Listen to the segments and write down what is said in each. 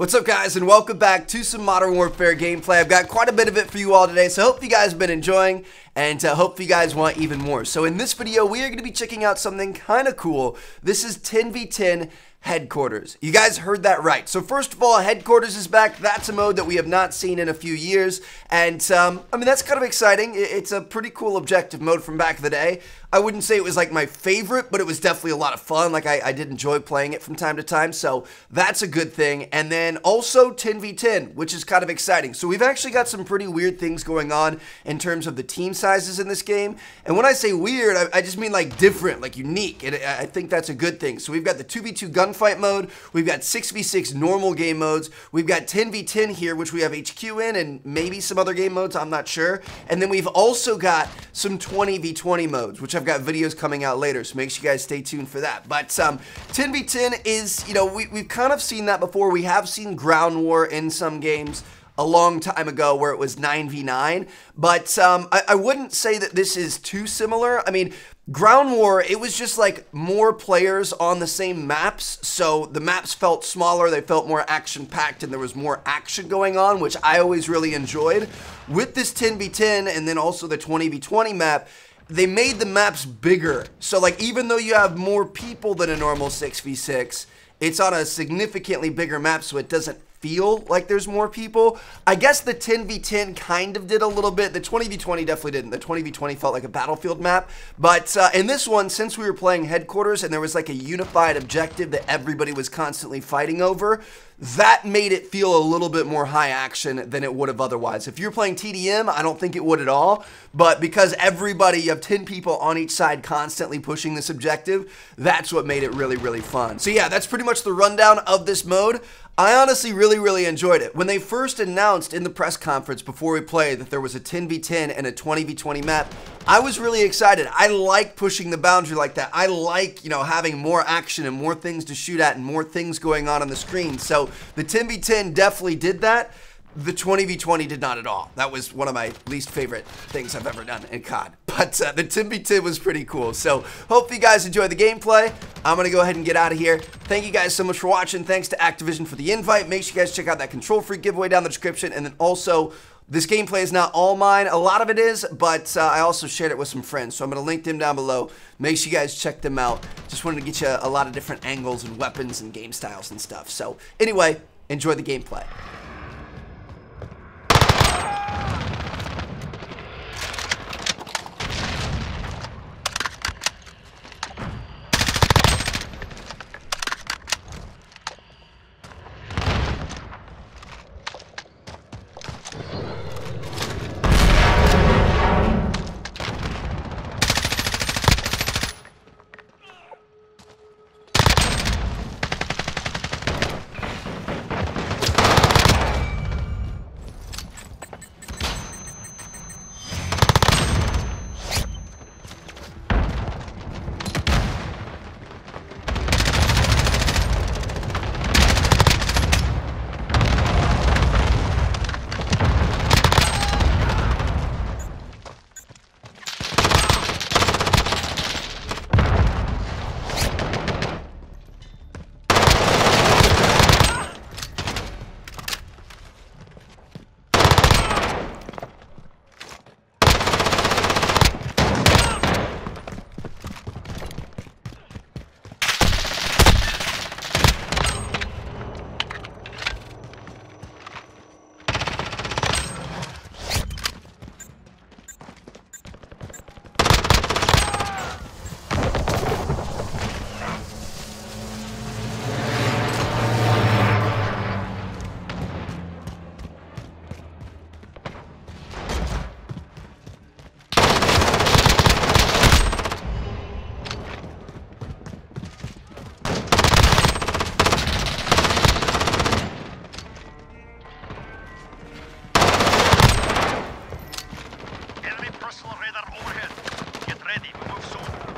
What's up guys and welcome back to some Modern Warfare gameplay. I've got quite a bit of it for you all today, so I hope you guys have been enjoying and uh, hope you guys want even more. So in this video, we are going to be checking out something kind of cool. This is 10v10 Headquarters. You guys heard that right. So first of all, Headquarters is back. That's a mode that we have not seen in a few years. And, um, I mean, that's kind of exciting. It's a pretty cool objective mode from back in the day. I wouldn't say it was like my favorite, but it was definitely a lot of fun. Like, I, I did enjoy playing it from time to time. So that's a good thing. And then also 10v10, which is kind of exciting. So we've actually got some pretty weird things going on in terms of the team sizes in this game. And when I say weird, I, I just mean like different, like unique. And I think that's a good thing. So we've got the 2v2 gun gunfight mode. We've got 6v6 normal game modes. We've got 10v10 here, which we have HQ in, and maybe some other game modes, I'm not sure. And then we've also got some 20v20 modes, which I've got videos coming out later, so make sure you guys stay tuned for that. But um, 10v10 is, you know, we, we've kind of seen that before. We have seen ground war in some games a long time ago where it was 9v9, but um, I, I, wouldn't say that this is too similar. I mean, Ground War, it was just like more players on the same maps, so the maps felt smaller, they felt more action packed, and there was more action going on, which I always really enjoyed. With this 10v10 and then also the 20v20 map, they made the maps bigger. So, like, even though you have more people than a normal 6v6, it's on a significantly bigger map, so it doesn't feel like there's more people. I guess the 10v10 kind of did a little bit. The 20v20 definitely didn't. The 20v20 felt like a battlefield map. But uh, in this one, since we were playing headquarters and there was like a unified objective that everybody was constantly fighting over, that made it feel a little bit more high action than it would have otherwise. If you're playing TDM, I don't think it would at all, but because everybody, you have 10 people on each side constantly pushing this objective, that's what made it really, really fun. So yeah, that's pretty much the rundown of this mode. I honestly really, really enjoyed it. When they first announced in the press conference before we played that there was a 10v10 and a 20v20 map, I was really excited. I like pushing the boundary like that. I like, you know, having more action and more things to shoot at and more things going on on the screen. So the 10v10 definitely did that. The 20v20 did not at all. That was one of my least favorite things I've ever done in COD. But uh, the 10v10 was pretty cool. So hope you guys enjoyed the gameplay. I'm going to go ahead and get out of here. Thank you guys so much for watching. Thanks to Activision for the invite. Make sure you guys check out that KontrolFreek giveaway down the description. And then also this gameplay is not all mine. A lot of it is, but uh, I also shared it with some friends. So I'm going to link them down below. Make sure you guys check them out. Just wanted to get you a lot of different angles and weapons and game styles and stuff. So anyway, enjoy the gameplay. Personal radar overhead. Get ready, we move soon.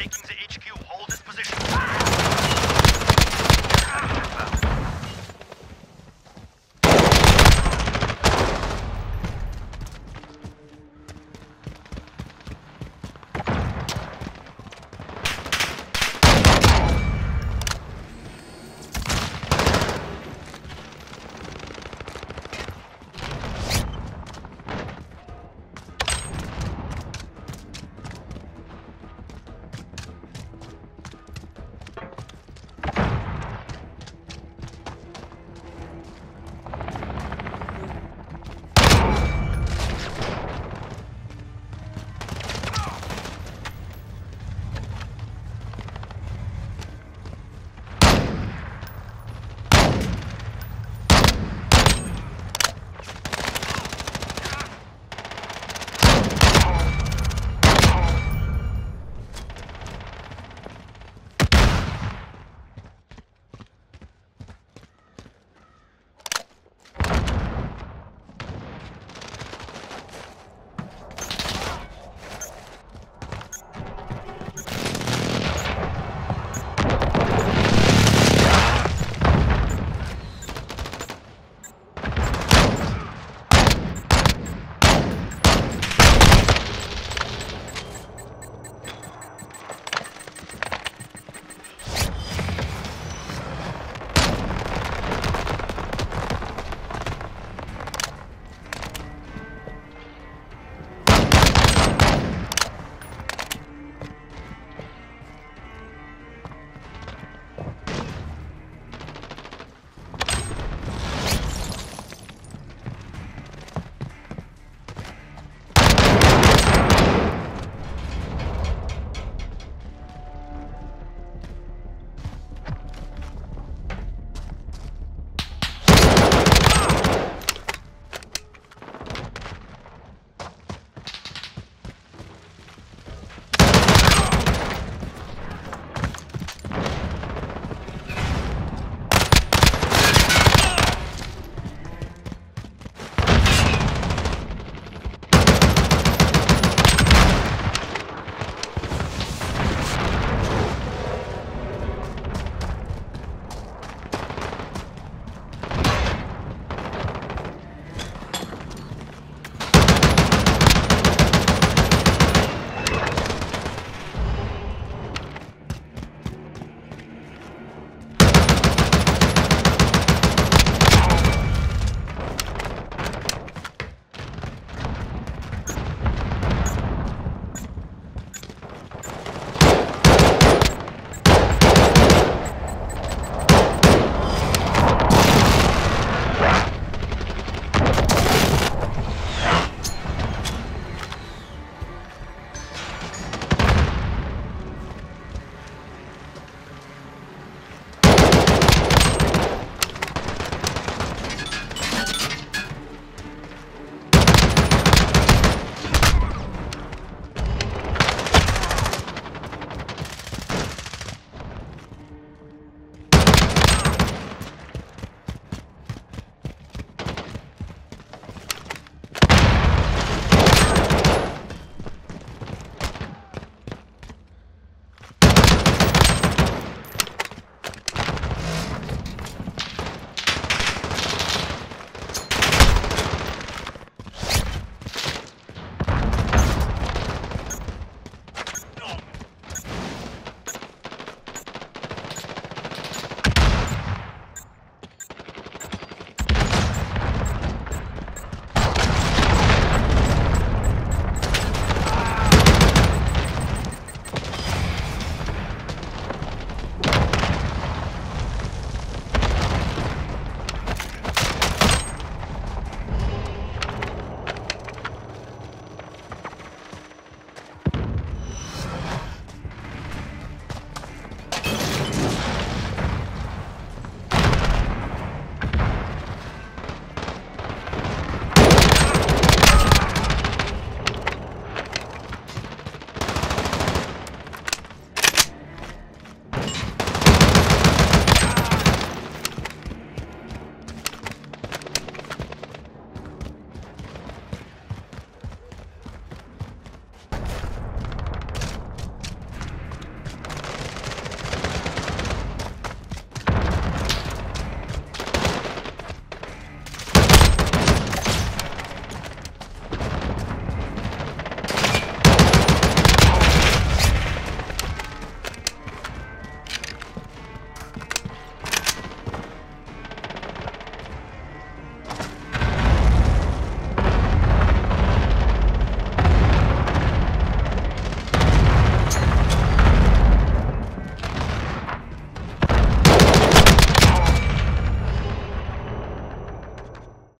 taking the